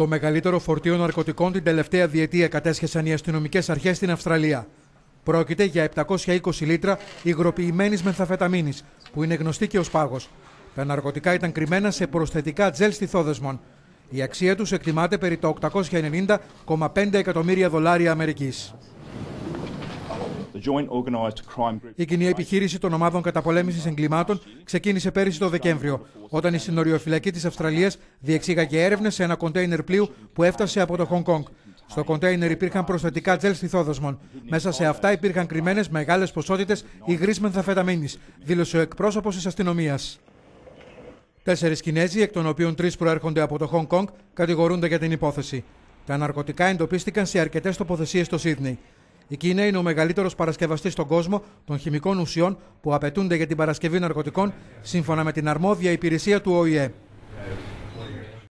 Το μεγαλύτερο φορτίο ναρκωτικών την τελευταία διετία κατέσχεσαν οι αστυνομικές αρχές στην Αυστραλία. Πρόκειται για 720 λίτρα υγροποιημένης μεθαφεταμίνης, που είναι γνωστή και ως πάγος. Τα ναρκωτικά ήταν κρυμμένα σε προσθετικά τζελ στιθόδεσμων. Η αξία τους εκτιμάται περί τα 890,5 εκατομμύρια δολάρια Αμερικής. Η κοινή επιχείρηση των ομάδων καταπολέμησης εγκλημάτων ξεκίνησε πέρυσι το Δεκέμβριο, όταν η συνοριοφυλακή της Αυστραλίας διεξήγαγε έρευνες σε ένα κοντέινερ πλοίου που έφτασε από το Χονγκ Κονγκ. Στο κοντέινερ υπήρχαν προσθετικά τζελ στιθόδοσμων. Μέσα σε αυτά υπήρχαν κρυμμένες μεγάλες ποσότητες υγρής μενθαφεταμίνη, δήλωσε ο εκπρόσωπος της αστυνομίας. Τέσσερις Κινέζοι, εκ των οποίων τρεις προέρχονται από το Χονγκ Κονγκ, κατηγορούνται για την υπόθεση. Τα ναρκωτικά εντοπίστηκαν σε αρκετές τοποθεσίες στο Σίδνεϊ. Η Κίνα είναι ο μεγαλύτερος παρασκευαστής στον κόσμο των χημικών ουσιών που απαιτούνται για την παρασκευή ναρκωτικών, σύμφωνα με την αρμόδια υπηρεσία του ΟΗΕ.